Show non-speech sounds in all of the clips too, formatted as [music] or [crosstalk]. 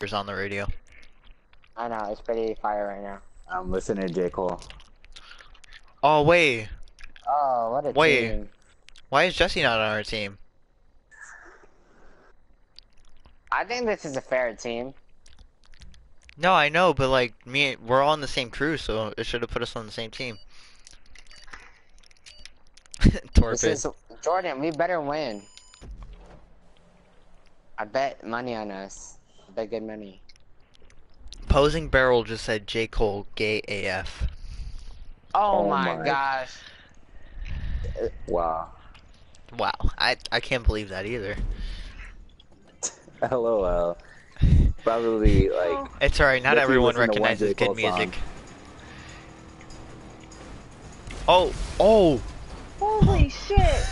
Is on the radio. I know, it's pretty fire right now. I'm listening to J. Cole. Oh wait, Oh, what a Wait. team. why is Jesse not on our team? I think this is a fair team. No, I know, but like me, we're all on the same crew, so it should have put us on the same team. This [laughs] Torpid. is Jordan, we better win. I bet money on us. I bet good money. Posing Barrel just said J Cole gay AF. Oh, Oh my, my. gosh. Wow. Wow, I I can't believe that either. [laughs] LOL. Probably like [laughs] It's alright, not everyone listen to one recognizes J. good music. song. Oh, oh, Holy shit!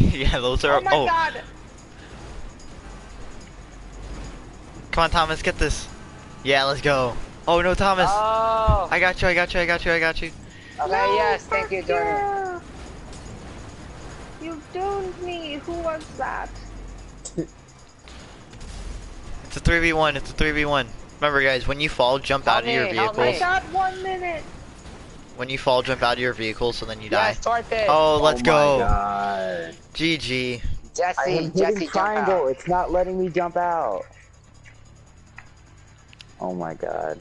[laughs] yeah, those are. Oh my oh. god! come on, Thomas, get this. Yeah, let's go. Oh no, Thomas, Oh! I got you, I got you, I got you, I got you. Okay, No, yes, thank you, fuck Jordan. you. You doomed me. Who was that? [laughs] It's a three v one. It's a three v one. Remember, guys, when you fall, jump Help out of your me, help vehicles. me. Got one minute. When you fall, jump out of your vehicle, so then you die. Yes, Torpid. Oh, let's oh go. My God. GG. I Jesse, am hitting Jesse, jump triangle. out. It's not letting me jump out. Oh my god.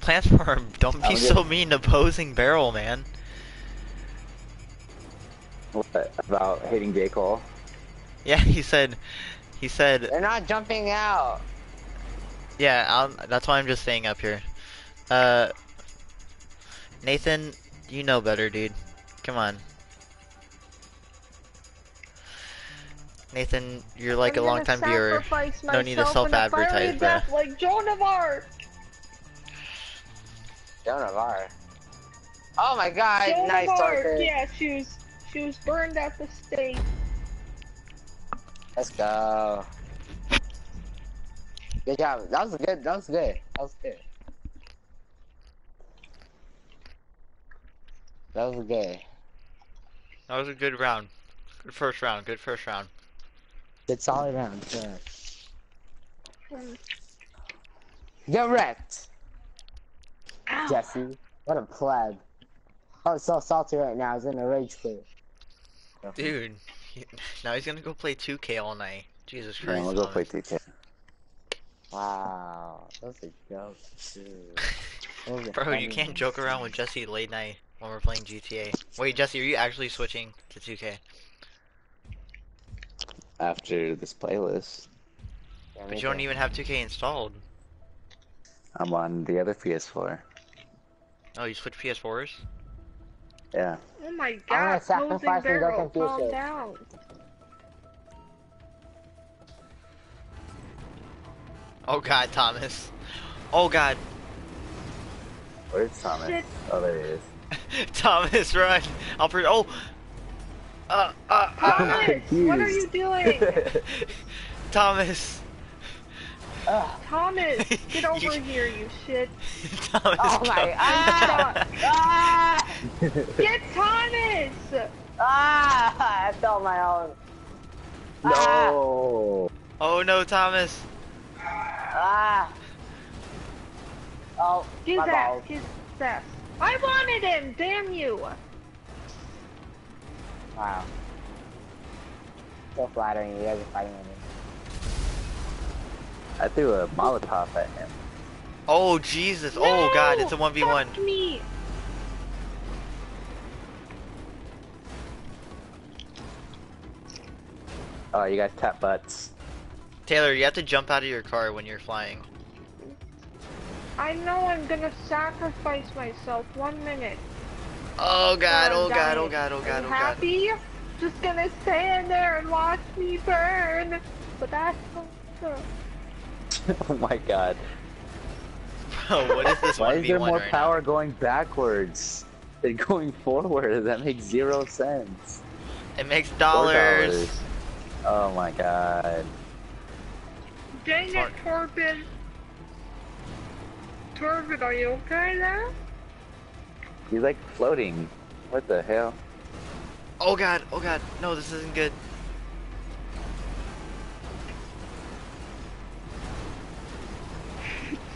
Transform. [laughs] Don't be so mean opposing barrel, man. What about hitting J. Cole? Yeah, [laughs] he said. He said. They're not jumping out. Yeah, i that's why I'm just staying up here. Uh, Nathan, you know better, dude. Come on. Nathan, you're like I'm a gonna long-time viewer. sacrifice No need to myself in a fiery self-advertise, bruh. death Like Joan of Arc. Joan of Arc. Oh my god, Joan nice of Arc. Torpid. Yeah, she was she was burned at the stake. Let's go. Good job. That was good. That was good. That was good. That was good. That was a good round. Good first round. Good first round. Good solid round. Yeah. Get wrecked, Ow. Jesse. What a pleb. Oh, I'm so salty right now. I was in a rage quit. Dude, now he's gonna go play 2K all night. Jesus Yeah, Christ. we'll go play 2K. Wow. That was a joke, dude. [laughs] That was a Bro, you can't joke around with Jesse late night when we're playing GTA. Wait, Jesse, are you actually switching to 2K? After this playlist, But you don't even have 2K installed. I'm on the other PS4. Oh, you switch PS4s? Yeah. Oh my I'm god, gonna sacrifice closing and barrel, confuse calm down. Oh god, Thomas. Oh god. Where's Thomas? Shit. Oh, there he is. [laughs] Thomas, run! I'll pre- Oh! Uh, uh, uh, [laughs] Thomas, what are you doing? [laughs] Thomas! Thomas, get over You- here, you shit. Thomas, Oh go. my- ah! Ah! Get Thomas! Ah! I felt my own. no. oh no, Thomas! Ah! Oh, His my ass, balls. his ass. I wanted him, damn you! Wow. So flattering. You guys are fighting with me. I threw a Molotov at him. Oh Jesus! Oh god, it's a 1v1. fuck me! Oh, you guys tap butts. Taylor, you have to jump out of your car when you're flying. I know I'm gonna sacrifice myself. One minute. Oh god, oh god, oh god, oh god, Are you oh god. happy? Just gonna stand there and watch me burn. But that's not [laughs] oh my god. Bro, what is this Why is there more right power going backwards than going forward? [laughs] That makes zero sense. It makes Four dollars. Oh my god. Dang it, Fuck. Torpid. Torpid, are you okay there? He's like floating. What the hell? Oh god, oh god, no, this isn't good. [laughs]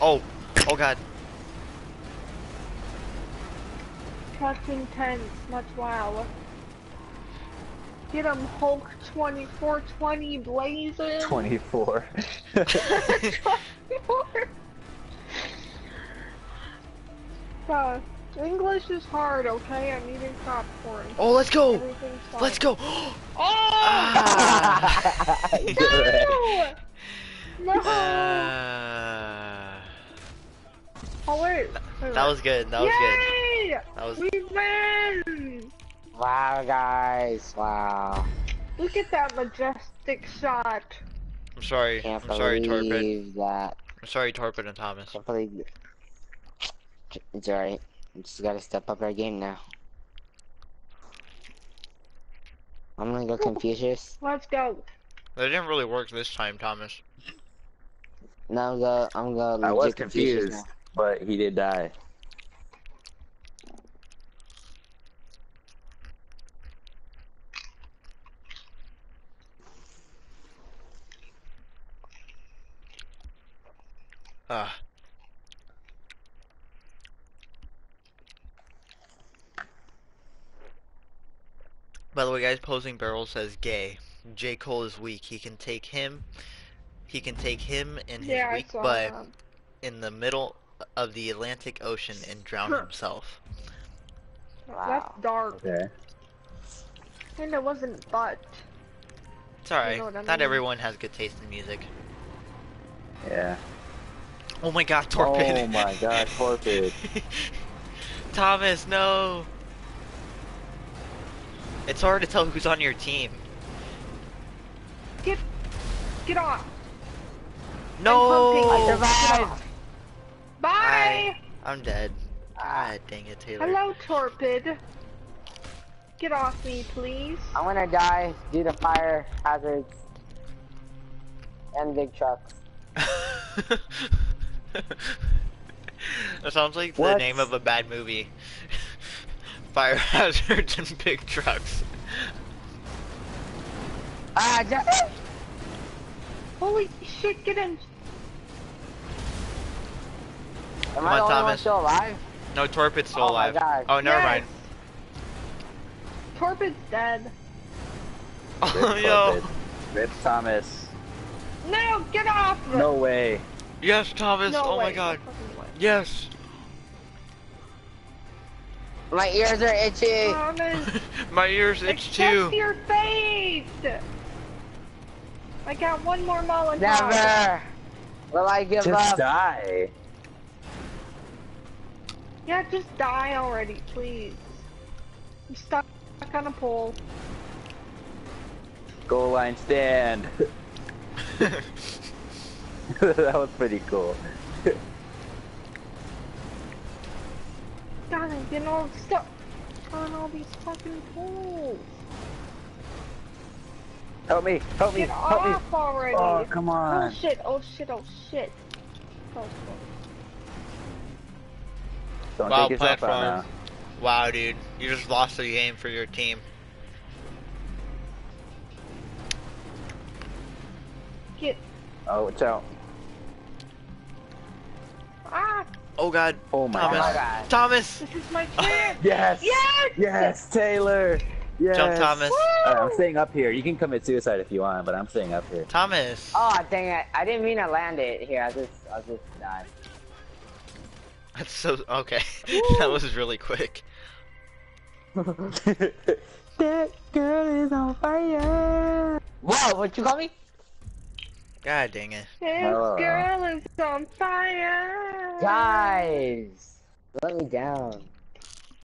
Oh, oh god. That's intense. Much wow. Get him, Hulk 2420 blazing. 24. [laughs] [laughs] 24. Uh, English is hard, okay? I'm eating popcorn. Oh, let's go! Let's go! [gasps] Oh! Ah! No! [laughs] No! Uh, oh wait. wait, that was good, that was good. That was- We win! Wow, guys. Wow. Look at that majestic shot. I'm sorry, Can't I'm sorry, Torpid. that. I'm sorry, Torpid and Thomas. Can't believe it. It's alright. We just gotta step up our game now. I'm gonna go Confucius. Let's go. That didn't really work this time, Thomas. No, I'm go. I'm gonna. I was Confucius confused, but he did die. Ah. By the way, guys, Posing Barrel says gay. J. Cole is weak. He can take him. He can take him in his Yeah, weak saw butt that. in the middle of the Atlantic Ocean and drown himself. Wow. That's dark. Okay. And it wasn't butt. It's alright. know Not mean. everyone has good taste in music. Yeah. Oh my god, Torpid! Oh my god, Torpid. [laughs] Thomas, no! It's hard to tell who's on your team. Get, get off. No! I survived. off. Bye. I'm dead. God dang it, Taylor. Hello, Torpid. Get off me, please. I'm gonna die due to fire hazards and big trucks. [laughs] that sounds like the What? name of a bad movie. Fire [laughs] hazards and big trucks. Ah, ja- [gasps] Holy shit, get in. Am Come I on, the only one Thomas. still alive? No, Torpid's still Oh my alive. God. Oh, never Yes. mind. Torpid's dead. [laughs] Oh, Rip yo. Rip Thomas. No, get off. No way. Yes, Thomas. No oh my god. No. Yes. My ears are itchy. Thomas, [laughs] my ears itch accept too. your fate. I got one more Molotov. Never will I give Just up. die. Yeah, just die already, please. I'm stuck on a pole. Goal line stand. [laughs] [laughs] that was pretty cool. God, I'm getting all stuck on all these fucking poles. Help me! Help me! Get Help me! off already. Oh, come Oh on! shit, oh shit, oh shit. Oh, shit. Don't Wow, take yourself platform. wow, dude. You just lost the game for your team. Get, Oh, watch out. Oh god. Oh my Thomas. God. god. Thomas. this is my [laughs] chance. Yes! Yes! Yes, Taylor! Yes! Jump, Thomas. Alright, I'm staying up here. You can commit suicide if you want, but I'm staying up here. Thomas. Oh dang it! I didn't mean to land it here. I just, I just died. That's so okay. [laughs] that was really quick. [laughs] that girl is on fire! Whoa! What you call me? God dang it. This girl is on fire. Guys, let me down.